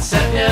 set me